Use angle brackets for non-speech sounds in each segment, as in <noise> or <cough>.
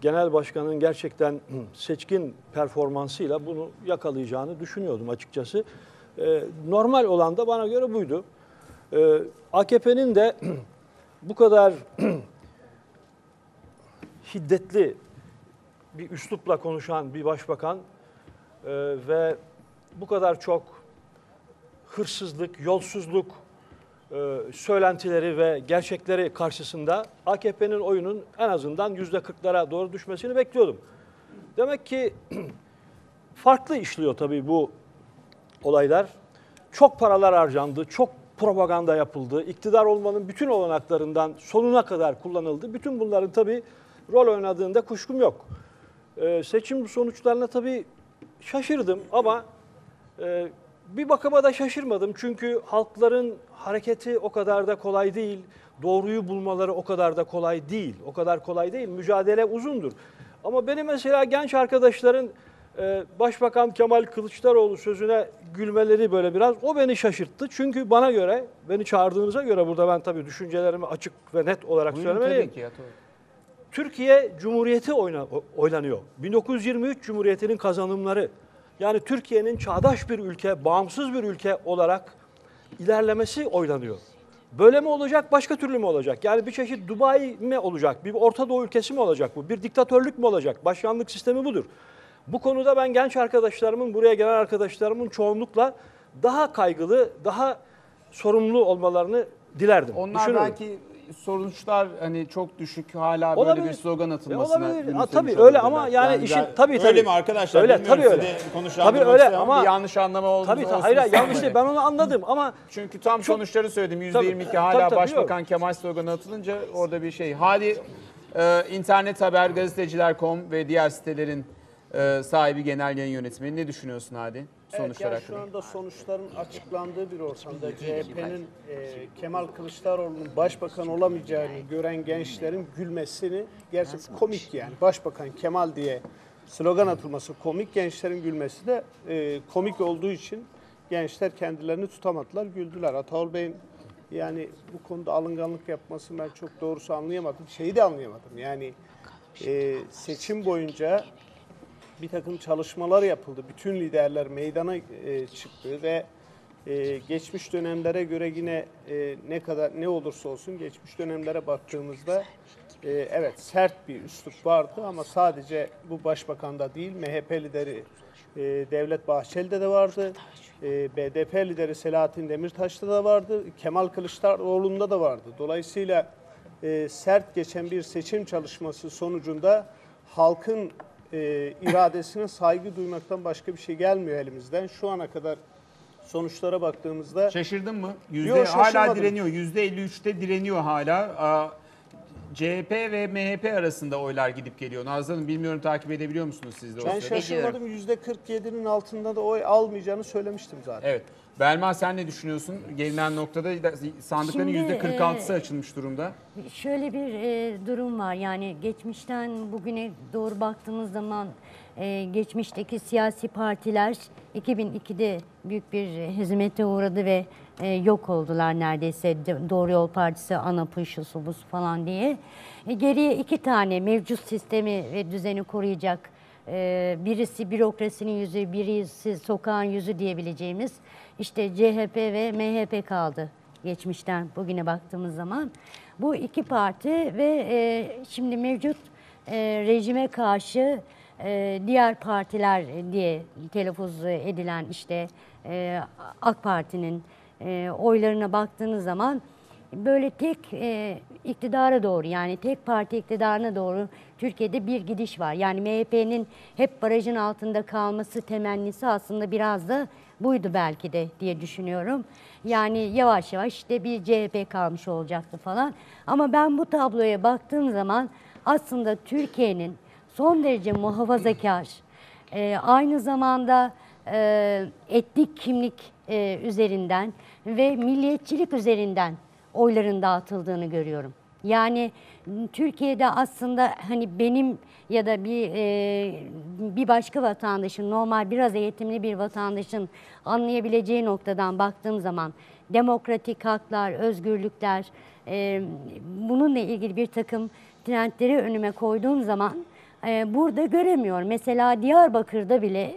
genel başkanın gerçekten <clears throat> seçkin performansıyla bunu yakalayacağını düşünüyordum açıkçası. Ee, normal olan da bana göre buydu. Ee, AKP'nin de <clears throat> bu kadar <clears throat> hiddetli bir üslupla konuşan bir başbakan e, ve bu kadar çok hırsızlık, yolsuzluk söylentileri ve gerçekleri karşısında AKP'nin oyunun en azından yüzde kırklara doğru düşmesini bekliyordum. Demek ki <clears throat> farklı işliyor tabii bu olaylar. Çok paralar harcandı, çok propaganda yapıldı. İktidar olmanın bütün olanaklarından sonuna kadar kullanıldı. Bütün bunların tabii rol oynadığında kuşkum yok. Ee, seçim sonuçlarına tabii şaşırdım ama e, bir bakıma da şaşırmadım. Çünkü halkların hareketi o kadar da kolay değil. Doğruyu bulmaları o kadar da kolay değil. O kadar kolay değil. Mücadele uzundur. Ama benim mesela genç arkadaşların e, Başbakan Kemal Kılıçdaroğlu sözüne gülmeleri böyle biraz o beni şaşırttı. Çünkü bana göre, beni çağırdığınıza göre burada ben tabii düşüncelerimi açık ve net olarak Buyurun söylemeliyim. ki ya, tabii. Türkiye Cumhuriyeti oyna, oynanıyor. 1923 Cumhuriyeti'nin kazanımları. Yani Türkiye'nin çağdaş bir ülke, bağımsız bir ülke olarak ilerlemesi oynanıyor. Böyle mi olacak, başka türlü mü olacak? Yani bir çeşit Dubai mi olacak, bir Orta Doğu ülkesi mi olacak bu, bir diktatörlük mü olacak? Başkanlık sistemi budur. Bu konuda ben genç arkadaşlarımın, buraya gelen arkadaşlarımın çoğunlukla daha kaygılı, daha sorumlu olmalarını dilerdim. Onlar belki sonuçlar hani çok düşük hala böyle Olabilir. bir slogan Ya atılmasına olabilir. Ha, tabii öyle ama yani, Ben- işin tabii tabii. Öyle mi arkadaşlar? Öyle Bilmiyorum, tabii öyle. Tabii öyle ama bir yanlış anlama oldu. tabii tabii hayır yanlış değil. Ben onu anladım ama <laughs> Çünkü tam sonuçları söyledim. Tabii, %22 tabii, hala tabii, Başbakan biliyorum. Kemal sloganı atılınca orada bir şey. Hadi e, internet haber gazeteciler.com ve diğer sitelerin e, sahibi genel yayın yönetmeni ne düşünüyorsun Hadi? Evet, Sonuçlar yani şu anda sonuçların açıklandığı bir ortamda CHP'nin e, Kemal Kılıçdaroğlu'nun başbakan olamayacağını gören gençlerin gülmesini gerçekten komik yani. Başbakan Kemal diye slogan atılması komik, gençlerin gülmesi de e, komik olduğu için gençler kendilerini tutamadılar, güldüler. Ataol Bey'in yani bu konuda alınganlık yapmasını ben çok doğrusu anlayamadım. Şeyi de anlayamadım yani e, seçim boyunca bir takım çalışmalar yapıldı. Bütün liderler meydana e, çıktı ve e, geçmiş dönemlere göre yine e, ne kadar ne olursa olsun geçmiş dönemlere baktığımızda e, evet sert bir üslup vardı ama sadece bu başbakanda değil MHP lideri e, Devlet Bahçeli'de de vardı. E, BDP lideri Selahattin Demirtaş'ta da vardı. Kemal Kılıçdaroğlu'nda da vardı. Dolayısıyla e, sert geçen bir seçim çalışması sonucunda halkın e, iradesine saygı duymaktan başka bir şey gelmiyor elimizden. Şu ana kadar sonuçlara baktığımızda Şaşırdın mı? Yüzde, Yok, hala direniyor. Yüzde 53'te direniyor hala. Aa, CHP ve MHP arasında oylar gidip geliyor. Nazlı Hanım bilmiyorum takip edebiliyor musunuz siz de ben şaşırmadım. %47'nin altında da oy almayacağını söylemiştim zaten. Evet. Belma sen ne düşünüyorsun? Gelinen noktada sandıkların Şimdi, yüzde 46'sı e, açılmış durumda. Şöyle bir e, durum var yani geçmişten bugüne doğru baktığımız zaman e, geçmişteki siyasi partiler 2002'de büyük bir hizmete uğradı ve e, yok oldular neredeyse De- Doğru Yol Partisi, ANAP'ı, şusu busu falan diye. E, geriye iki tane mevcut sistemi ve düzeni koruyacak e, birisi bürokrasinin yüzü, birisi sokağın yüzü diyebileceğimiz işte CHP ve MHP kaldı geçmişten bugüne baktığımız zaman. Bu iki parti ve e, şimdi mevcut e, rejime karşı e, diğer partiler diye telaffuz edilen işte e, AK Parti'nin e, oylarına baktığınız zaman böyle tek e, iktidara doğru yani tek parti iktidarına doğru Türkiye'de bir gidiş var. Yani MHP'nin hep barajın altında kalması temennisi aslında biraz da buydu belki de diye düşünüyorum. Yani yavaş yavaş işte bir CHP kalmış olacaktı falan. Ama ben bu tabloya baktığım zaman aslında Türkiye'nin son derece muhafazakar, e, aynı zamanda e, etnik kimlik e, üzerinden ve milliyetçilik üzerinden oyların dağıtıldığını görüyorum. Yani Türkiye'de aslında hani benim ya da bir e, bir başka vatandaşın normal biraz eğitimli bir vatandaşın anlayabileceği noktadan baktığım zaman demokratik haklar, özgürlükler e, bununla ilgili bir takım trendleri önüme koyduğum zaman e, burada göremiyorum. Mesela Diyarbakır'da bile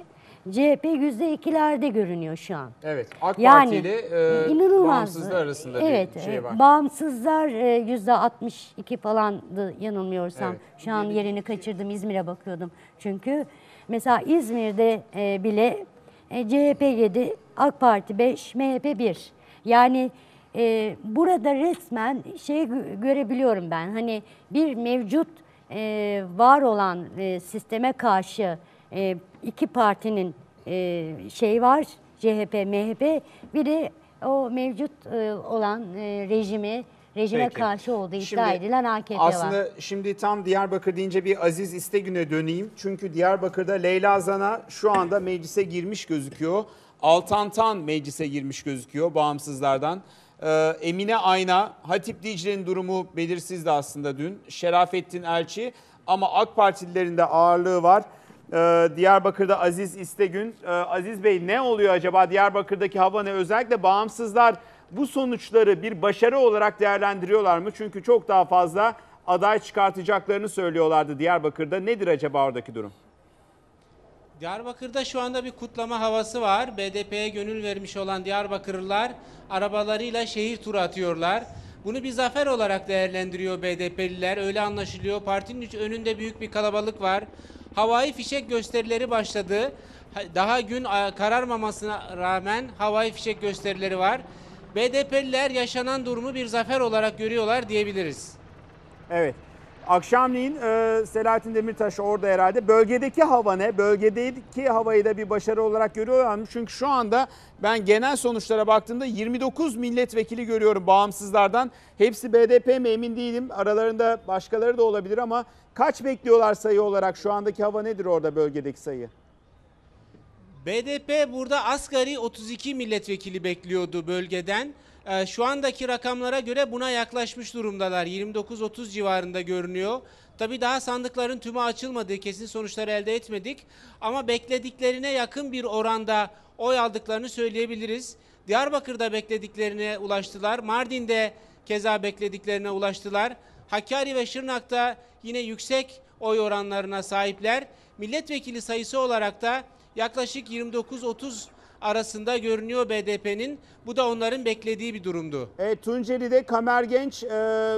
CHP yüzde ikilerde görünüyor şu an. Evet. AK Parti Yani ile e, inanılmaz. bağımsızlar arasında evet, bir şey var. Bağımsızlar e, yüzde 62 falandı yanılmıyorsam. Evet. Şu an yerini kaçırdım İzmir'e bakıyordum. Çünkü mesela İzmir'de e, bile e, CHP 7, AK Parti 5, MHP 1. Yani e, burada resmen şey gö- görebiliyorum ben. Hani bir mevcut e, var olan e, sisteme karşı e, iki partinin e, şey var. CHP, MHP bir de o mevcut e, olan e, rejimi rejime Peki. karşı olduğu iddia Şimdi edilen AKP Aslında var. şimdi tam Diyarbakır deyince bir Aziz İstegün'e döneyim. Çünkü Diyarbakır'da Leyla Zana şu anda meclise girmiş gözüküyor. Altantan meclise girmiş gözüküyor bağımsızlardan. Ee, Emine Ayna, Hatip Dicle'nin durumu belirsizdi aslında dün. Şerafettin Elçi ama AK Partililerin de ağırlığı var. Ee, Diyarbakır'da Aziz İstegün. Ee, Aziz Bey ne oluyor acaba Diyarbakır'daki hava ne? Özellikle bağımsızlar bu sonuçları bir başarı olarak değerlendiriyorlar mı? Çünkü çok daha fazla aday çıkartacaklarını söylüyorlardı Diyarbakır'da. Nedir acaba oradaki durum? Diyarbakır'da şu anda bir kutlama havası var. BDP'ye gönül vermiş olan Diyarbakırlılar arabalarıyla şehir turu atıyorlar. Bunu bir zafer olarak değerlendiriyor BDP'liler. Öyle anlaşılıyor. Partinin önünde büyük bir kalabalık var. Havai fişek gösterileri başladı. Ha- Daha gün kararmamasına rağmen havai fişek gösterileri var. BDP'liler yaşanan durumu bir zafer olarak görüyorlar diyebiliriz. Evet. Akşamleyin e, Selahattin Demirtaş orada herhalde. Bölgedeki hava ne? Bölgedeki havayı da bir başarı olarak görüyorlar mı? Çünkü şu anda ben genel sonuçlara baktığımda 29 milletvekili görüyorum bağımsızlardan. Hepsi BDP mi emin değilim. Aralarında başkaları da olabilir ama kaç bekliyorlar sayı olarak? Şu andaki hava nedir orada bölgedeki sayı? BDP burada asgari 32 milletvekili bekliyordu bölgeden. Ee, Şu andaki rakamlara göre buna yaklaşmış durumdalar. 29-30 civarında görünüyor. Tabii daha sandıkların tümü açılmadı. Kesin sonuçları elde etmedik. Ama beklediklerine yakın bir oranda oy aldıklarını söyleyebiliriz. Diyarbakır'da beklediklerine ulaştılar. Mardin'de keza beklediklerine ulaştılar. Hakkari ve Şırnak'ta yine yüksek oy oranlarına sahipler. Milletvekili sayısı olarak da yaklaşık 29-30 arasında görünüyor BDP'nin. Bu da onların beklediği bir durumdu. Evet Tunceli'de Kamer Genç e,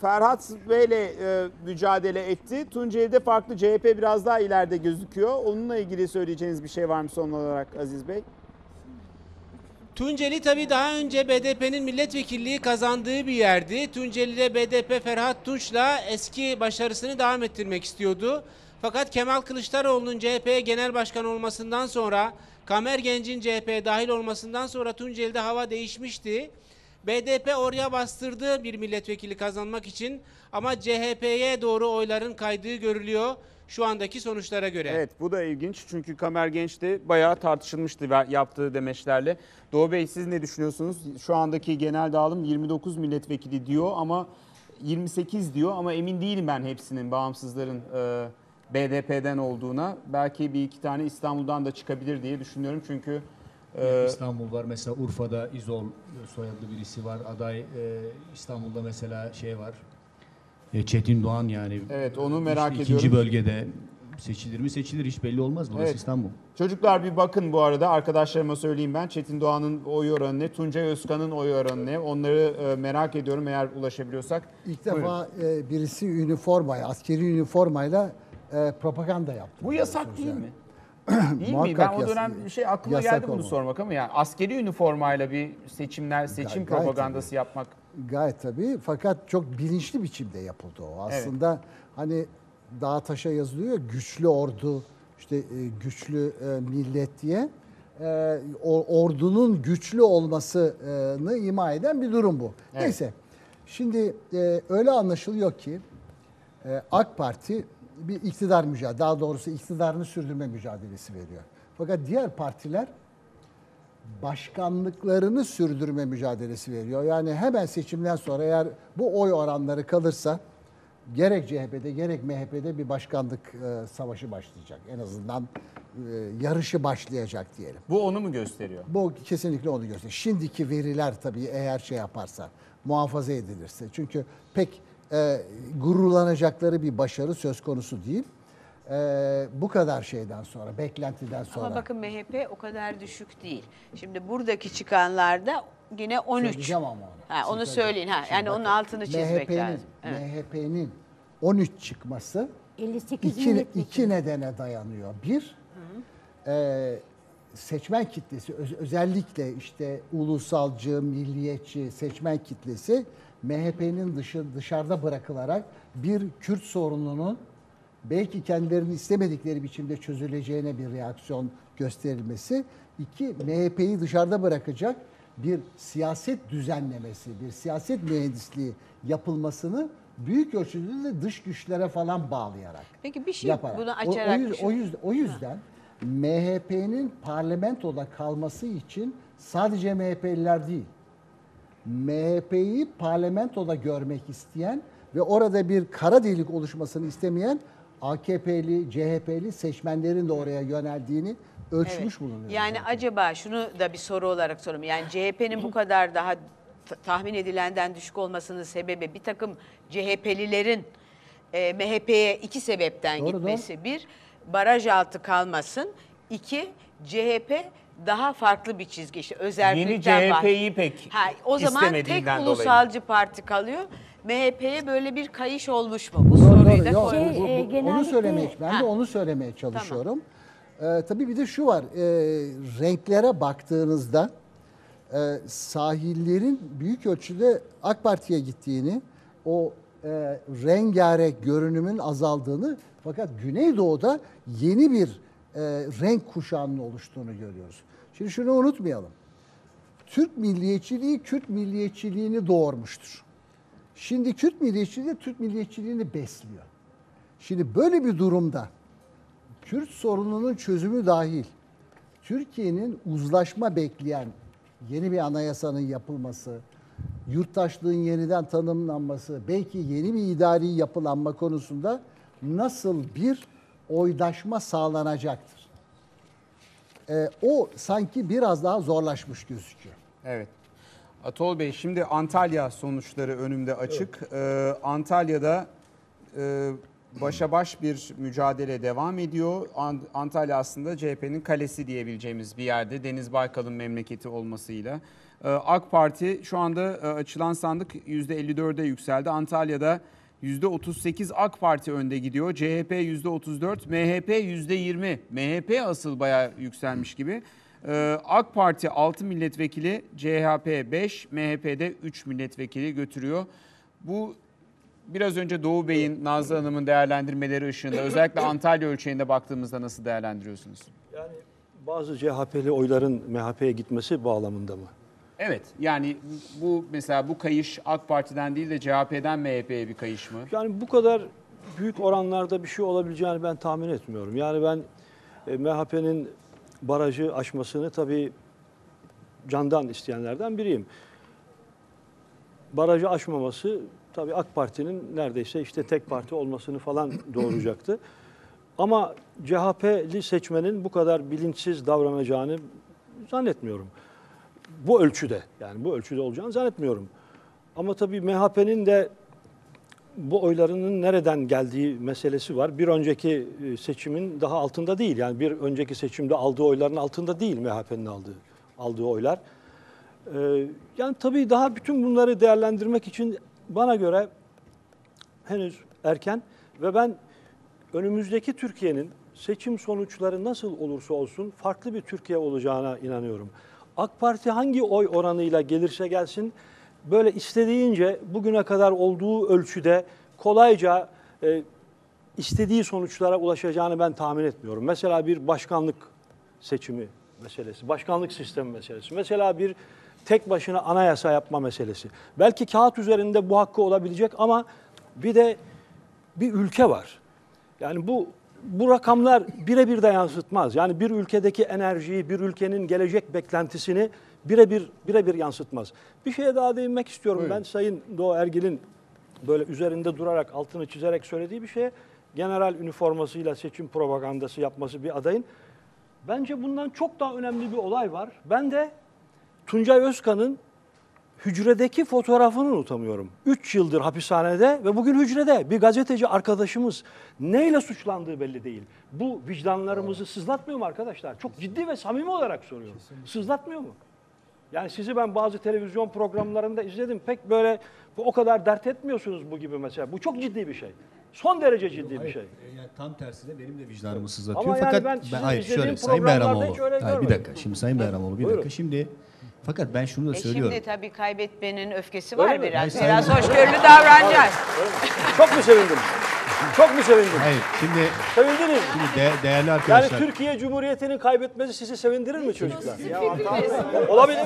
Ferhat Bey'le e, mücadele etti. Tunceli'de farklı CHP biraz daha ileride gözüküyor. Onunla ilgili söyleyeceğiniz bir şey var mı son olarak Aziz Bey? Tunceli tabii daha önce BDP'nin milletvekilliği kazandığı bir yerdi. Tunceli'de BDP Ferhat Tunç'la eski başarısını devam ettirmek istiyordu. Fakat Kemal Kılıçdaroğlu'nun CHP'ye genel başkan olmasından sonra, Kamer Genç'in CHP'ye dahil olmasından sonra Tunceli'de hava değişmişti. BDP oraya bastırdı bir milletvekili kazanmak için ama CHP'ye doğru oyların kaydığı görülüyor şu andaki sonuçlara göre. Evet bu da ilginç çünkü Kamer Genç de bayağı tartışılmıştı yaptığı demeçlerle. Doğu Bey siz ne düşünüyorsunuz? Şu andaki genel dağılım 29 milletvekili diyor ama 28 diyor ama emin değilim ben hepsinin bağımsızların e, BDP'den olduğuna. Belki bir iki tane İstanbul'dan da çıkabilir diye düşünüyorum çünkü e, İstanbul var mesela Urfa'da İzol soyadlı birisi var. Aday e, İstanbul'da mesela şey var. E, Çetin Doğan yani. Evet, onu merak İşte ediyorum. İkinci bölgede seçilir mi? Seçilir hiç belli olmaz. Burası Evet. İstanbul. Çocuklar bir bakın bu arada arkadaşlarıma söyleyeyim ben. Çetin Doğan'ın oy oranı ne? Tuncay Özkan'ın oy oranı ne? Onları e, merak ediyorum eğer ulaşabiliyorsak. İlk Buyurun. defa birisi üniformayla, askeri üniformayla e, propaganda yaptı. Bu yasak değil mi? <clears throat> değil mi? Ben o dönem yasak. bir şey aklıma Yasak geldi bunu olmalı. sormak ama yani askeri üniformayla bir seçimler, seçim gayet propagandası yapmak. Gayet tabii fakat çok bilinçli biçimde yapıldı o. Aslında hani dağa taşa yazılıyor ya, güçlü ordu, işte e, güçlü e, millet diye. E, ordunun güçlü olmasını ima eden bir durum bu. Evet. Neyse. Şimdi öyle anlaşılıyor ki AK Parti bir iktidar mücadelesi, daha doğrusu iktidarını sürdürme mücadelesi veriyor. Fakat diğer partiler başkanlıklarını sürdürme mücadelesi veriyor. Yani hemen seçimden sonra eğer bu oy oranları kalırsa gerek CHP'de gerek MHP'de bir başkanlık e, savaşı başlayacak. En azından e, yarışı başlayacak diyelim. Bu onu mu gösteriyor? Bu kesinlikle onu gösteriyor. Şimdiki veriler tabii eğer şey yaparsa, muhafaza edilirse. Çünkü pek e, gururlanacakları bir başarı söz konusu değil. E, bu kadar şeyden sonra, beklentiden sonra. Ama bakın MHP o kadar düşük değil. Şimdi buradaki çıkanlarda yine 13. Söyleyeceğim ama onu. Ha, onu Söyleyeceğim. söyleyin. Ha, Şimdi yani onun bakın, altını çizmek MHP'nin lazım. Evet. MHP'nin 13 çıkması 58 iki, iki nedene dayanıyor. Bir, e, seçmen kitlesi öz- özellikle işte ulusalcı, milliyetçi seçmen kitlesi MHP'nin dışı, dışarıda bırakılarak bir Kürt sorununun belki kendilerini istemedikleri biçimde çözüleceğine bir reaksiyon gösterilmesi. İki, MHP'yi dışarıda bırakacak bir siyaset düzenlemesi, bir siyaset mühendisliği yapılmasını büyük ölçüde de dış güçlere falan bağlayarak Peki bir şey yaparak. bunu O- açarak o, yüz- düşün- o, yüzden, o yüzden MHP'nin parlamentoda kalması için sadece MHP'liler değil, MHP'yi parlamentoda görmek isteyen ve orada bir kara delik oluşmasını istemeyen AKP'li, CHP'li seçmenlerin de oraya yöneldiğini ölçmüş Evet. bulunuyor. Yani zaten. acaba şunu da bir soru olarak soruyorum. Yani CHP'nin bu kadar daha tahmin edilenden düşük olmasının sebebi bir takım CHP'lilerin e, MHP'ye iki sebepten Doğru, gitmesi. Bir, baraj altı kalmasın. İki, CHP daha farklı bir çizgi. İşte özellikten Yeni. CHP'yi pek Ha, o zaman tek istemediğinden dolayı. ulusalcı parti kalıyor. MHP'ye böyle bir kayış olmuş mu? Bu Doğru, soruyu da koyalım. Şey, e, onu genellikle- söylemeye, ben de Ha. onu söylemeye çalışıyorum. Ee, tabii bir de şu var, e, renklere baktığınızda e, sahillerin büyük ölçüde AK Parti'ye gittiğini, o e, rengarenk görünümün azaldığını fakat Güneydoğu'da yeni bir e, renk kuşağının oluştuğunu görüyoruz. Şimdi şunu unutmayalım. Türk milliyetçiliği Kürt milliyetçiliğini doğurmuştur. Şimdi Kürt milliyetçiliği Türk milliyetçiliğini besliyor. Şimdi böyle bir durumda Kürt sorununun çözümü dahil Türkiye'nin uzlaşma bekleyen yeni bir anayasanın yapılması, yurttaşlığın yeniden tanımlanması, belki yeni bir idari yapılanma konusunda nasıl bir oydaşma sağlanacaktır? Ee, o sanki biraz daha zorlaşmış gözüküyor. Evet. Atol Bey şimdi Antalya sonuçları önümde açık. Ee, Antalya'da e, başa baş bir mücadele devam ediyor. An- Antalya aslında CHP'nin kalesi diyebileceğimiz bir yerde. Deniz Baykal'ın memleketi olmasıyla. Ee, AK Parti şu anda e, açılan sandık %54'e yükseldi. Antalya'da %38 AK Parti önde gidiyor. CHP %34, MHP %20. MHP asıl bayağı yükselmiş gibi. Ee, AK Parti 6 milletvekili, CHP 5, MHP'de 3 milletvekili götürüyor. Bu biraz önce Doğu Bey'in, Nazlı Hanım'ın değerlendirmeleri ışığında özellikle Antalya ölçeğinde baktığımızda nasıl değerlendiriyorsunuz? Yani bazı CHP'li oyların MHP'ye gitmesi bağlamında mı? Evet yani bu mesela bu kayış AK Parti'den değil de CHP'den MHP'ye bir kayış mı? Yani bu kadar büyük oranlarda bir şey olabileceğini ben tahmin etmiyorum. Yani ben e, MHP'nin barajı aşmasını tabii candan isteyenlerden biriyim. Barajı aşmaması tabii AK Parti'nin neredeyse işte tek parti olmasını falan doğuracaktı. Ama CHP'li seçmenin bu kadar bilinçsiz davranacağını zannetmiyorum. Bu ölçüde yani bu ölçüde olacağını zannetmiyorum. Ama tabii MHP'nin de bu oylarının nereden geldiği meselesi var. Bir önceki e, seçimin daha altında değil. Yani bir önceki seçimde aldığı oyların altında değil MHP'nin aldığı aldığı oylar. Ee, yani tabii daha bütün bunları değerlendirmek için bana göre henüz erken ve ben önümüzdeki Türkiye'nin seçim sonuçları nasıl olursa olsun farklı bir Türkiye olacağına inanıyorum. AK Parti hangi oy oranıyla gelirse gelsin böyle istediğince bugüne kadar olduğu ölçüde kolayca e, istediği sonuçlara ulaşacağını ben tahmin etmiyorum. Mesela bir başkanlık seçimi meselesi, başkanlık sistemi meselesi. Mesela bir tek başına anayasa yapma meselesi. Belki kağıt üzerinde bu hakkı olabilecek ama bir de bir ülke var. Yani bu bu rakamlar birebir de yansıtmaz. Yani bir ülkedeki enerjiyi, bir ülkenin gelecek beklentisini birebir birebir yansıtmaz. Bir şeye daha değinmek istiyorum. Ben Sayın Doğu Ergil'in böyle üzerinde durarak, altını çizerek söylediği bir şeye general üniformasıyla seçim propagandası yapması bir adayın. Bence bundan çok daha önemli bir olay var. Ben de Tuncay Özkan'ın hücredeki fotoğrafını unutamıyorum. 3 yıldır hapishanede ve bugün hücrede bir gazeteci arkadaşımız neyle suçlandığı belli değil. Bu vicdanlarımızı sızlatmıyor mu arkadaşlar? Çok ciddi ve samimi olarak soruyorum. Sızlatmıyor mu? Yani sizi ben bazı televizyon programlarında izledim. Pek böyle o kadar dert etmiyorsunuz bu gibi mesela. Bu çok ciddi bir şey. Son derece ciddi bir Hayır, şey. e, yani tam tersine benim de vicdanımı sızlatıyor. Ama yani Fakat ben sizin hayır şöyle Sayın Bayramoğlu. Hayır, bir dakika. Şimdi Sayın Bayramoğlu bir Buyurun. dakika. Şimdi fakat ben şunu da E söylüyorum. şimdi tabii kaybetmenin öfkesi Öyle var mi? biraz. Biraz hoşgörülü davranacağız. Çok mu sevindim? Çok mu sevindim? Hayır şimdi, Sevindiniz. şimdi de- değerli Yani arkadaşlar. Türkiye Cumhuriyeti'nin kaybetmesi sizi sevindirir mi çocuklar? Olabilir.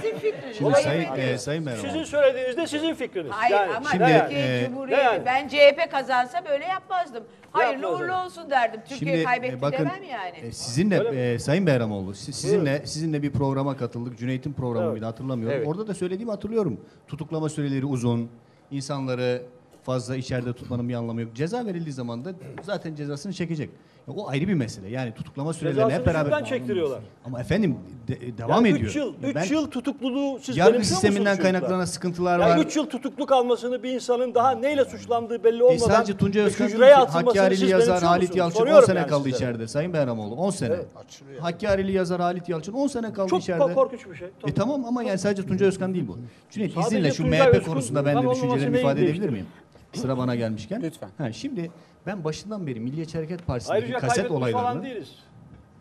Şimdi Sayın, e, Sayın Bayramoğlu. Sizin söylediğiniz de sizin fikriniz. Hayır Yani ama Şimdi, Türkiye e, Cumhuriyeti yani? ben CHP kazansa böyle yapmazdım. Hayırlı uğurlu yani. olsun derdim. Türkiye Şimdi kaybetti e, bakın demem yani. e, sizinle e, Sayın Bayramoğlu siz- sizinle sizinle bir programa katıldık. Cüneyt'in programı Evet. hatırlamıyorum. Evet. Orada da söylediğimi hatırlıyorum. Tutuklama süreleri uzun. insanları fazla içeride tutmanın bir anlamı yok. Ceza verildiği zaman da zaten cezasını çekecek. Ya o ayrı bir mesele. Yani tutuklama sürelerini hep beraber çektiriyorlar. Ama efendim de- devam ediyor. 3 yıl, Ya 3 ben yıl tutukluluğu siz yargı sisteminden kaynaklanan sıkıntılar Yani var. 3 yıl tutukluk almasını bir insanın daha neyle suçlandığı belli E olmadan sadece Tuncay Özkan Hakkari'li yazar Halit? Yalçın 10 Soruyorum sene yani kaldı sizlere. içeride Sayın Bayramoğlu 10 sene. Hakkari'li yazar Halit Yalçın 10 sene kaldı Çok içeride. korkunç bir şey. Tabii. E tamam ama yani sadece Tuncay Özkan değil bu. Cüneyt Sadece izninle şu Tuncay MHP Özkan konusunda ben de düşüncelerimi ifade edebilir miyim? Sıra bana gelmişken. Lütfen. Ha, şimdi ben başından beri Milliyetçi Hareket Partisi'ndeki Ayrıca kaset kaybetmiş falan olaylarını değiliz.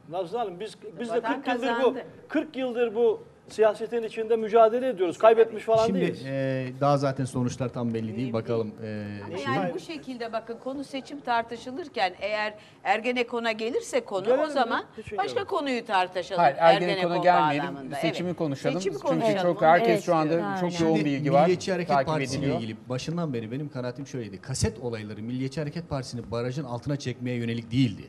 Nazlı Hanım biz biz de Vatan 40 yıldır bu kazandı. 40 yıldır bu siyasetin içinde mücadele ediyoruz. Kaybetmiş falan Şimdi değiliz. e, daha zaten sonuçlar tam belli değil. Bakalım e, Ama şey. yani bu şekilde bakın konu seçim tartışılırken eğer Ergenekon'a gelirse konu Gelelim o zaman mi? Hiç başka yok. konuyu tartışalım. Hayır Ergenekon'a gelmeyelim. bağlamında. Seçimi Evet. konuşalım. Seçimi Çünkü konuşalım. çok herkes demek şu anda istiyorum. çok Aynen. yoğun Şimdi bilgi var. Milliyetçi Hareket takip Partisi ile ediliyor. ilgili başından beri benim kanaatim şöyleydi. Kaset olayları Milliyetçi Hareket Partisi'ni barajın altına çekmeye yönelik değildi.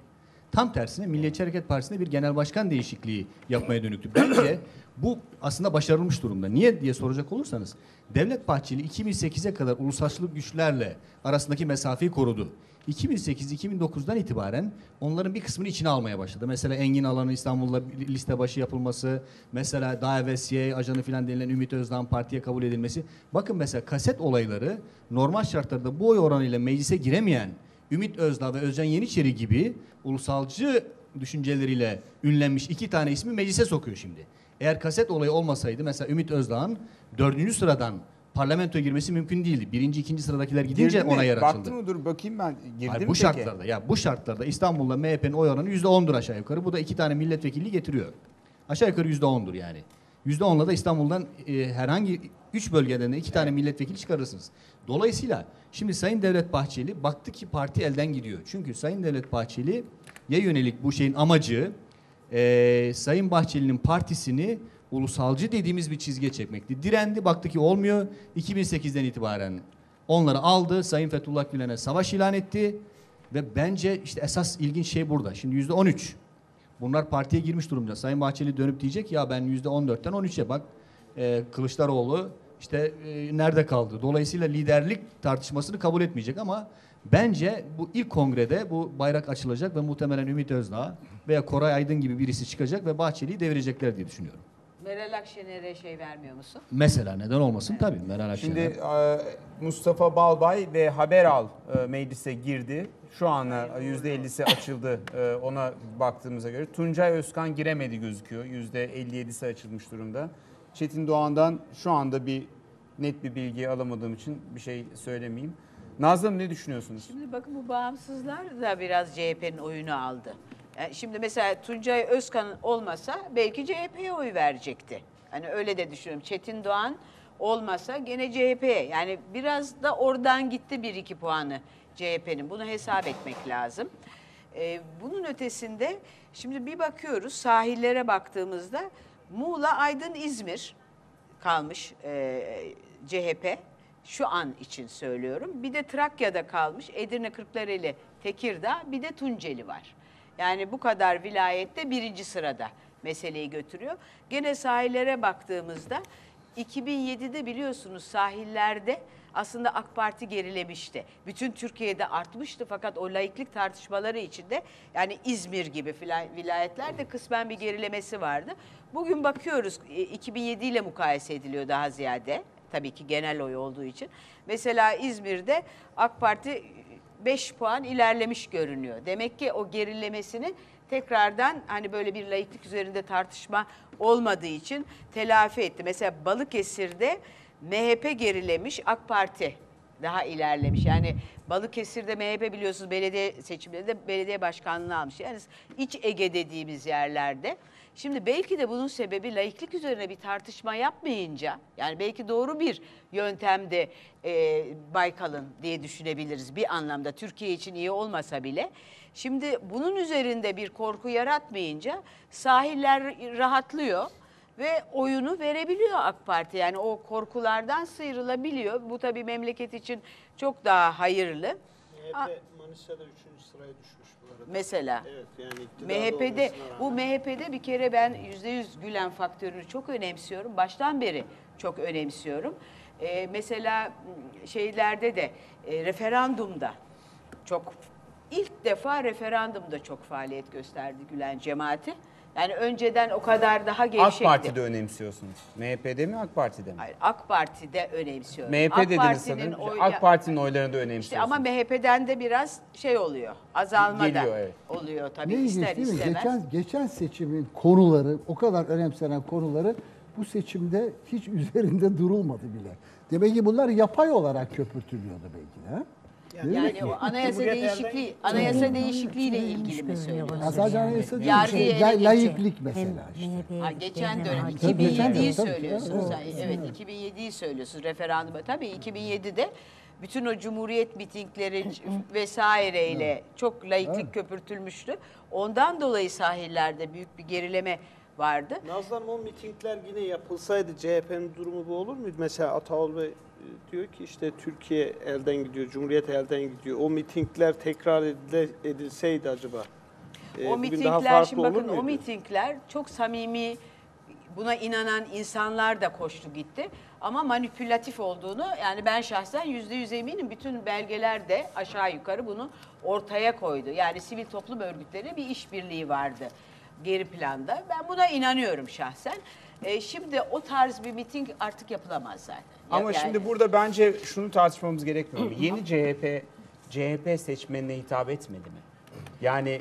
Tam tersine Milliyetçi Hareket Partisi'nde bir genel başkan değişikliği yapmaya dönüktü. Bence bu aslında başarılmış durumda. Niye diye soracak olursanız Devlet Bahçeli 2008'e kadar ulusalçılık güçlerle arasındaki mesafeyi korudu. 2008-2009'dan itibaren onların bir kısmını içine almaya başladı. Mesela Engin Alan'ın İstanbul'da liste başı yapılması, mesela CIA ajanı filan denilen Ümit Özdağ'ın partiye kabul edilmesi. Bakın mesela kaset olayları normal şartlarda bu oy oranıyla meclise giremeyen Ümit Özdağ ve Özcan Yeniçeri gibi ulusalcı düşünceleriyle ünlenmiş iki tane ismi meclise sokuyor şimdi. Eğer kaset olayı olmasaydı mesela Ümit Özdağ'ın dördüncü sıradan parlamentoya girmesi mümkün değildi. Birinci, ikinci sıradakiler gidince Girdi ona yer açıldı. Baktı mı dur bakayım ben girdi Hayır, mi bu peki? şartlarda ya bu şartlarda İstanbul'da MHP'nin oy oranı yüzde ondur aşağı yukarı. Bu da iki tane milletvekili getiriyor. Aşağı yukarı yüzde ondur yani. Yüzde onla da İstanbul'dan e, herhangi üç bölgeden de iki tane milletvekili çıkarırsınız. Dolayısıyla şimdi Sayın Devlet Bahçeli baktı ki parti elden gidiyor. Çünkü Sayın Devlet Bahçeli ya yönelik bu şeyin amacı e, Sayın Bahçeli'nin partisini ulusalcı dediğimiz bir çizgiye çekmekti. Direndi baktı ki olmuyor. 2008'den itibaren onları aldı. Sayın Fethullah Gülen'e savaş ilan etti. Ve bence işte esas ilginç şey burada. Şimdi yüzde 13. Bunlar partiye girmiş durumda. Sayın Bahçeli dönüp diyecek ya ben yüzde 14'ten 13'e bak. e, Kılıçdaroğlu işte e, nerede kaldı? Dolayısıyla liderlik tartışmasını kabul etmeyecek ama bence bu ilk kongrede bu bayrak açılacak ve muhtemelen Ümit Özdağ veya Koray Aydın gibi birisi çıkacak ve Bahçeli'yi devirecekler diye düşünüyorum. Meral Akşener'e şey vermiyor musun? Mesela neden olmasın tabii Meral Şimdi Akşener. e, Mustafa Balbay ve Haberal e, meclise girdi. Şu ana %50'si açıldı e, ona baktığımıza göre. Tuncay Özkan giremedi gözüküyor. %57'si açılmış durumda. Çetin Doğan'dan şu anda bir net bir bilgi alamadığım için bir şey söylemeyeyim. Nazlı Hanım ne düşünüyorsunuz? Şimdi bakın bu bağımsızlar da biraz CHP'nin oyunu aldı. Yani şimdi mesela Tuncay Özkan olmasa belki CHP'ye oy verecekti. Hani öyle de düşünüyorum. Çetin Doğan olmasa gene CHP'ye. Yani biraz da oradan gitti bir iki puanı CHP'nin. Bunu hesap etmek lazım. Ee, bunun ötesinde şimdi bir bakıyoruz sahillere baktığımızda Muğla, Aydın, İzmir kalmış e, CHP. Şu an için söylüyorum. Bir de Trakya'da kalmış. Edirne, Kırklareli, Tekirdağ bir de Tunceli var. Yani bu kadar vilayette birinci sırada meseleyi götürüyor. Gene sahillere baktığımızda 2007'de biliyorsunuz sahillerde aslında AK Parti gerilemişti. Bütün Türkiye'de artmıştı fakat o laiklik tartışmaları içinde yani İzmir gibi filan vilayetlerde kısmen bir gerilemesi vardı. Bugün bakıyoruz e, 2007 ile mukayese ediliyor daha ziyade tabii ki genel oy olduğu için. Mesela İzmir'de AK Parti 5 puan ilerlemiş görünüyor. Demek ki o gerilemesini tekrardan hani böyle bir laiklik üzerinde tartışma olmadığı için telafi etti. Mesela Balıkesir'de MHP gerilemiş, AK Parti daha ilerlemiş. Yani Balıkesir'de MHP biliyorsunuz belediye seçimlerinde belediye başkanlığını almış. Yani iç Ege dediğimiz yerlerde. Şimdi belki de bunun sebebi laiklik üzerine bir tartışma yapmayınca yani belki doğru bir yöntemde e, Baykal'ın diye düşünebiliriz bir anlamda Türkiye için iyi olmasa bile. Şimdi bunun üzerinde bir korku yaratmayınca sahiller rahatlıyor ve oyunu verebiliyor AK Parti. Yani o korkulardan sıyrılabiliyor. Bu tabii memleket için çok daha hayırlı. Manisa'da 3. sıraya düşmüş bu arada. Mesela. Evet yani MHP'de bu. MHP'de bir kere ben yüzde yüz Gülen faktörünü çok önemsiyorum. Baştan beri çok önemsiyorum. Ee, mesela m, şeylerde de e, referandumda çok ilk defa referandumda çok faaliyet gösterdi Gülen cemaati. Yani önceden o kadar daha AK gevşekti. Parti'de önemsiyorsunuz. MHP'de mi AK Parti'de mi? Hayır, AK Parti'de önemsiyorum. MHP AK dediniz sanırım. oy- AK Parti'nin oylarını da İşte önemsiyorsunuz. ama MHP'den de biraz şey oluyor. Azalma da Geliyor, evet. oluyor tabii Ne ister değil mi? istemez. Geçen, geçen seçimin konuları, o kadar önemsenen konuları bu seçimde hiç <laughs> üzerinde durulmadı bile. Demek ki bunlar yapay olarak köpürtülüyordu belki de. Mi? Yani o anayasa Cumhuriyet değişikliği, anayasa değişikliğiyle ilgili mi görünüyor söylüyorsun? bana. Ya sadece anayasa değil, Yargıyı şey, ele la- geçirecek. laiklik mesela işte. Ha, geçen dönem Tabii, geçen 2007'yi dönem, tabii. söylüyorsunuz. Evet, Evet, 2007'yi söylüyorsunuz referanduma. Tabii 2007'de bütün o cumhuriyet mitingleri <laughs> vesaireyle çok laiklik köpürtülmüştü. Ondan dolayı sahillerde büyük bir gerileme vardı. Nazlı Hanım o mitingler yine yapılsaydı CHP'nin durumu bu olur muydu? Mesela Ataol Bey diyor ki işte Türkiye elden gidiyor, Cumhuriyet elden gidiyor. O mitingler tekrar edile- edilseydi acaba? e, o bugün daha mitingler farklı şimdi olur bakın o mitingler çok samimi buna inanan insanlar da koştu gitti. Ama manipülatif olduğunu yani ben şahsen yüzde yüz eminim bütün belgeler de aşağı yukarı bunu ortaya koydu. Yani sivil toplum örgütleri bir işbirliği vardı geri planda. Ben buna inanıyorum şahsen. E, şimdi o tarz bir miting artık yapılamaz zaten. Ya- Ama yani- şimdi burada bence şunu tartışmamız gerekmiyor mu? <clears throat> Yeni CHP, CHP seçmenine hitap etmedi mi? Yani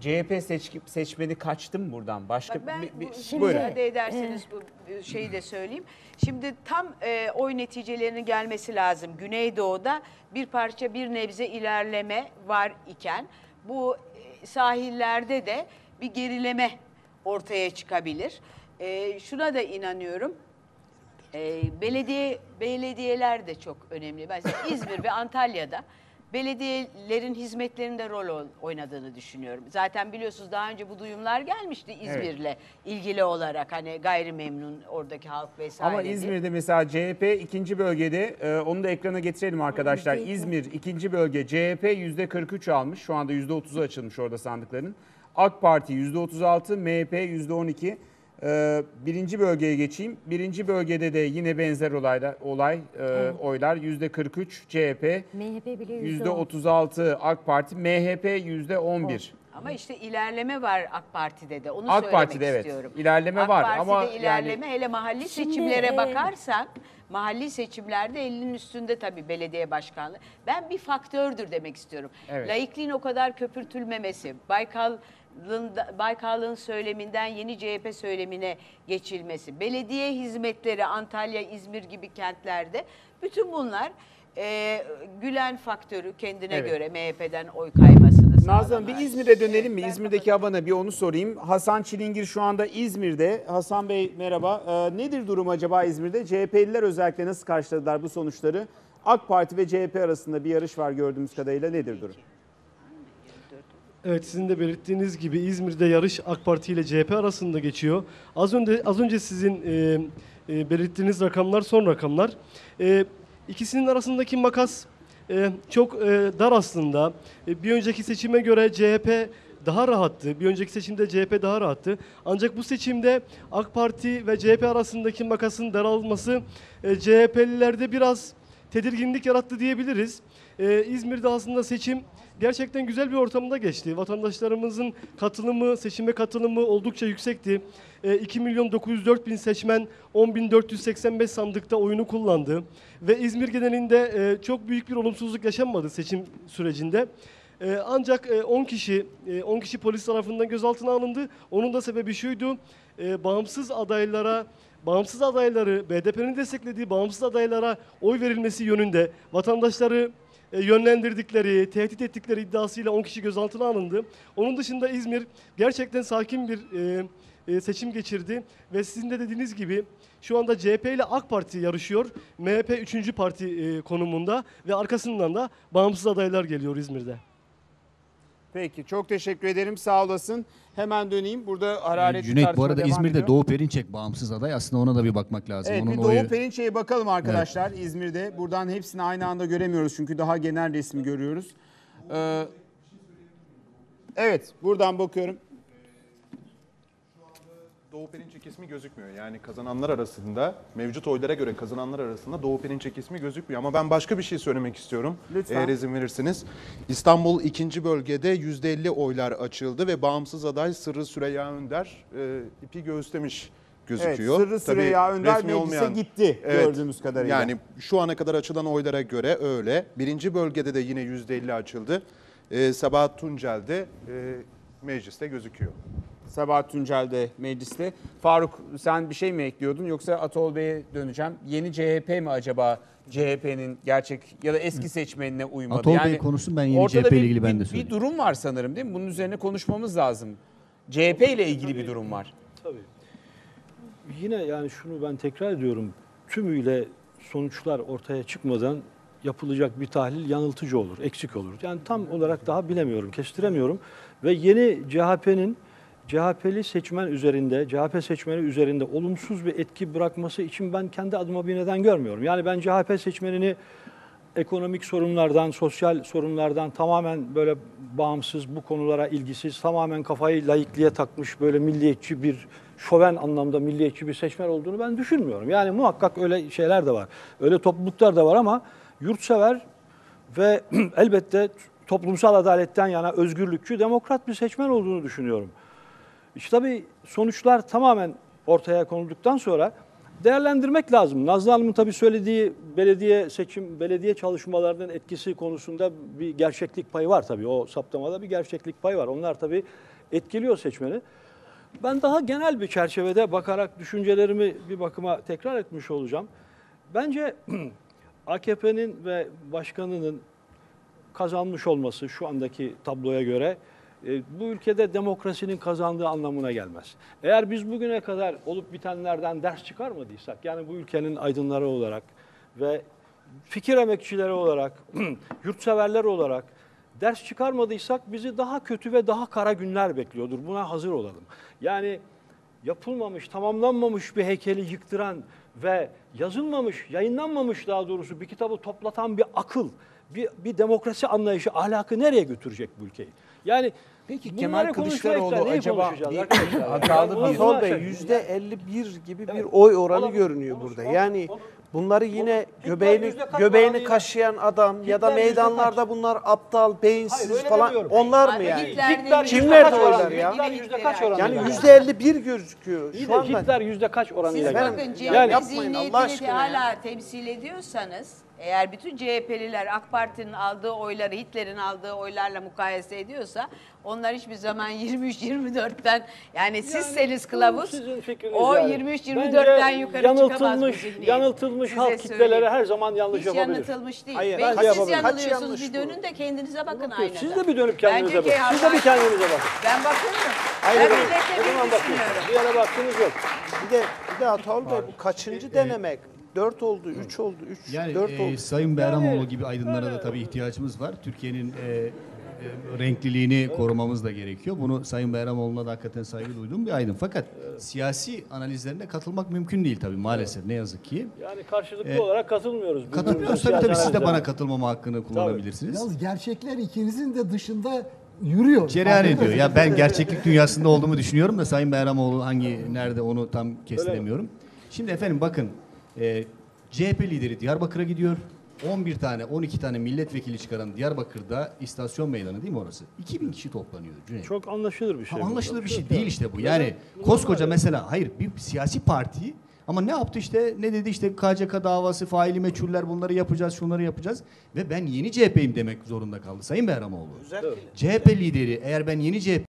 CHP seç, seçmeni kaçtı mı buradan? Başka Bak ben bir, bir- bu- Şimdi- buyurun. müsaade ederseniz bu şeyi de söyleyeyim. Şimdi tam e, oy neticelerinin gelmesi lazım. Güneydoğu'da bir parça bir nebze ilerleme var iken bu e, sahillerde de bir gerileme ortaya çıkabilir. E, şuna da inanıyorum. E, belediye belediyeler de çok önemli. Mesela <laughs> İzmir ve Antalya'da belediyelerin hizmetlerinde rol ol- oynadığını düşünüyorum. Zaten biliyorsunuz daha önce bu duyumlar gelmişti İzmir'le ilgili olarak hani gayrimemnun oradaki halk vesaire. Ama diye. İzmir'de mesela CHP ikinci bölgede e, onu da ekrana getirelim arkadaşlar. İzmir ikinci bölge CHP yüzde 43 almış. Şu anda yüzde 30'u açılmış orada sandıkların. AK Parti yüzde 36, MHP yüzde 12. E, birinci bölgeye geçeyim. Birinci bölgede de yine benzer olaylar, olay e, oylar yüzde 43 CHP, MHP yüzde 36 AK Parti, MHP yüzde 11. Ama işte ilerleme var AK Parti'de de. Onu AK söylemek Parti'de evet, istiyorum. ilerleme AK var Parti'de ama yani- ilerleme hele mahalli Şimdi, seçimlere e, bakarsak mahalli seçimlerde elinin üstünde tabii belediye başkanlığı. Ben bir faktördür demek istiyorum. Evet. Laikliğin o kadar köpürtülmemesi, Baykal'ın da- Baykal'ın söyleminden yeni CHP söylemine geçilmesi, belediye hizmetleri Antalya, İzmir gibi kentlerde bütün bunlar e, Gülen faktörü kendine Evet. göre MHP'den oy kaymasını sağlamak. bir İzmir'e dönelim mi? Ben İzmir'deki havana bir onu sorayım. Hasan Çilingir şu anda İzmir'de. Hasan Bey merhaba. Ee, nedir durum acaba İzmir'de? CHP'liler özellikle nasıl karşıladılar bu sonuçları? AK Parti ve CHP arasında bir yarış var gördüğümüz kadarıyla. Nedir durum? Evet sizin de belirttiğiniz gibi İzmir'de yarış AK Parti ile CHP arasında geçiyor. Az önce az önce sizin e, e, belirttiğiniz rakamlar son rakamlar. E, ikisinin arasındaki makas e, çok e, dar aslında. E, bir önceki seçime göre CHP daha rahattı. Bir önceki seçimde CHP daha rahattı. Ancak bu seçimde AK Parti ve CHP arasındaki makasın daralması e, CHP'lilerde biraz tedirginlik yarattı diyebiliriz. Ee, İzmir'de aslında seçim gerçekten güzel bir ortamda geçti. Vatandaşlarımızın katılımı, seçime katılımı oldukça yüksekti. E, 2 milyon 904 bin seçmen 10 bin 485 sandıkta oyunu kullandı. Ve İzmir genelinde e, çok büyük bir olumsuzluk yaşanmadı seçim sürecinde. E, ancak e, 10 kişi e, 10 kişi polis tarafından gözaltına alındı. Onun da sebebi şuydu. e, bağımsız adaylara bağımsız adayları BDP'nin desteklediği bağımsız adaylara oy verilmesi yönünde vatandaşları yönlendirdikleri, tehdit ettikleri iddiasıyla 10 kişi gözaltına alındı. Onun dışında İzmir gerçekten sakin bir e, e, seçim geçirdi ve sizin de dediğiniz gibi şu anda CHP ile AK Parti yarışıyor. MHP 3. parti e, konumunda ve arkasından da bağımsız adaylar geliyor İzmir'de. Peki çok teşekkür ederim sağ olasın. Hemen döneyim. Burada hararetli Cüneyt bu arada İzmir'de ediyor. Doğu Perinçek bağımsız aday. Aslında ona da bir bakmak lazım. Evet Onun bir Doğu oyu- Perinçek'e bakalım arkadaşlar İzmir'de. Buradan hepsini aynı anda göremiyoruz çünkü daha genel resmi görüyoruz. Ee, evet buradan bakıyorum. Doğu Perinçek ismi gözükmüyor. Yani kazananlar arasında, mevcut oylara göre kazananlar arasında Doğu Perinçek ismi gözükmüyor. Ama ben başka bir şey söylemek istiyorum. Lütfen. Eğer izin verirsiniz. İstanbul ikinci bölgede %50 oylar açıldı ve bağımsız aday Sırrı Süreyya Önder e, ipi göğüslemiş gözüküyor. Evet, Sırrı Süreyya Tabii Önder resmi meclise gitti gördüğümüz kadarıyla. Yani şu ana kadar açılan oylara göre öyle. Birinci bölgede de yine %50 açıldı. E, Sabahat Tuncel de e, mecliste gözüküyor. Sabahat Tuncel mecliste. Faruk sen bir şey mi ekliyordun yoksa Atol Bey'e döneceğim. Yeni CHP mi acaba CHP'nin gerçek ya da eski seçmenine uymadı? Atol Bey konuşsun, ben yeni CHP ile bir- ilgili ben de bir, söyleyeyim. Bir durum var sanırım değil mi? Bunun üzerine konuşmamız lazım. CHP ile ilgili bir durum var. Tabii. Yine yani şunu ben tekrar ediyorum. Tümüyle sonuçlar ortaya çıkmadan yapılacak bir tahlil yanıltıcı olur, eksik olur. Yani tam olarak daha bilemiyorum, kestiremiyorum. Ve yeni CHP'nin CHP'li seçmen üzerinde, CHP seçmeni üzerinde olumsuz bir etki bırakması için ben kendi adıma bir neden görmüyorum. Yani ben CHP seçmenini ekonomik sorunlardan, sosyal sorunlardan tamamen böyle bağımsız, bu konulara ilgisiz, tamamen kafayı laikliğe takmış böyle milliyetçi bir, şoven anlamda milliyetçi bir seçmen olduğunu ben düşünmüyorum. Yani muhakkak öyle şeyler de var. Öyle topluluklar da var ama yurtsever ve <clears throat> elbette toplumsal adaletten yana özgürlükçü, demokrat bir seçmen olduğunu düşünüyorum. İşte tabii sonuçlar tamamen ortaya konulduktan sonra değerlendirmek lazım. Nazlı Hanım'ın tabii söylediği belediye seçim, belediye çalışmalarının etkisi konusunda bir gerçeklik payı var tabii. O saptamada bir gerçeklik payı var. Onlar tabii etkiliyor seçmeni. Ben daha genel bir çerçevede bakarak düşüncelerimi bir bakıma tekrar etmiş olacağım. Bence <clears throat> AKP'nin ve başkanının kazanmış olması şu andaki tabloya göre bu ülkede demokrasinin kazandığı anlamına gelmez. Eğer biz bugüne kadar olup bitenlerden ders çıkarmadıysak, yani bu ülkenin aydınları olarak ve fikir emekçileri olarak, <clears throat> yurtseverler olarak ders çıkarmadıysak bizi daha kötü ve daha kara günler bekliyordur. Buna hazır olalım. Yani yapılmamış, tamamlanmamış bir heykeli yıktıran ve yazılmamış, yayınlanmamış daha doğrusu bir kitabı toplatan bir akıl, bir, bir demokrasi anlayışı, ahlakı nereye götürecek bu ülkeyi? Yani Peki bunları Kemal Kılıçdaroğlu neyi acaba konuşacağız bir arkadaşlar? <laughs> hatalı Yani bir- bunu- buna Atol Bey şey- yüzde 51 gibi bir Evet. oy oranı Olabilir. görünüyor Olur, burada. olur, Yani bunları yine Hitler göbeğini yüzde kaç göbeğini oranıyla- kaşıyan adam ya da Hitler yüzde meydanlarda bunlar aptal, beyinsiz Hayır, öyle falan demiyorum. onlar mı yani? Hitler Hitler de- Kim yüzde verdi kaç oyları oranıyla- ya? Hitler yüzde kaç oranıyla? Yani yüzde 51 gözüküyor İyi şu de anda. Hitler yüzde kaç oranıyla Siz geldi? bakın CHP Yani yapmayın Allah zihniyetini aşkına ya. hala temsil ediyorsanız, eğer bütün CHP'liler AK Parti'nin aldığı oyları Hitler'in aldığı oylarla mukayese ediyorsa onlar hiçbir zaman <laughs> 23-24'ten yani sizseniz kılavuz o yani. 23-24'ten Bence yukarı çıkamaz bu yanıltılmış, zihniyet. yanıltılmış Size halk söyleyeyim. kitleleri her zaman yanlış Hiç yapabilir. yanıltılmış değil. Hayır, Belki kaç siz yapabilir? yanılıyorsunuz Kaç bir yanlış dönün de kendinize bakın Bakın, aynada. Siz de bir dönüp kendinize Bence bakın. Siz de bir kendinize bakın. Ben bakıyorum. Aynı ben O zaman bir bakın. düşünüyorum. Bir yere baktığınız yok. Bir de bir de Atol Bey bu kaçıncı denemek? 4 oldu, 3 oldu, 3 Yani 4 e, oldu. Sayın Behramoğlu gibi aydınlara da tabii ihtiyacımız var. Türkiye'nin e, e, renkliliğini korumamız da gerekiyor. Bunu Sayın Behramoğlu'na da hakikaten saygı duyduğum bir aydın. Fakat siyasi analizlerine katılmak mümkün değil tabii maalesef ne yazık ki. Yani karşılıklı E, olarak katılmıyoruz. Katılmıyoruz tabii tabii siz de bana katılmama hakkını kullanabilirsiniz. Yalnız gerçekler ikinizin de dışında yürüyor. Cereyan ediyor. Ya ben gerçeklik dünyasında olduğumu düşünüyorum da Sayın Behramoğlu hangi nerede onu tam kestiremiyorum. Şimdi efendim bakın e, CHP lideri Diyarbakır'a gidiyor. 11 tane 12 tane milletvekili çıkaran Diyarbakır'da istasyon meydanı değil mi orası? 2000 kişi toplanıyor Cüneyt. Çok anlaşılır bir şey. Ha, anlaşılır bir şey Çok- değil işte bu. Yani koskoca mesela hayır bir siyasi parti ama ne yaptı işte ne dedi işte KCK davası faili meçhuller bunları yapacağız şunları yapacağız ve ben yeni CHP'yim demek zorunda kaldı Sayın Behramoğlu. CHP lideri eğer ben yeni CHP